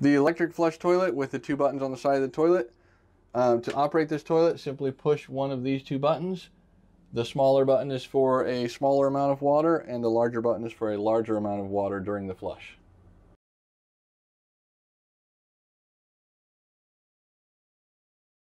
The electric flush toilet with the two buttons on the side of the toilet. Um, to operate this toilet, simply push one of these two buttons. The smaller button is for a smaller amount of water and the larger button is for a larger amount of water during the flush.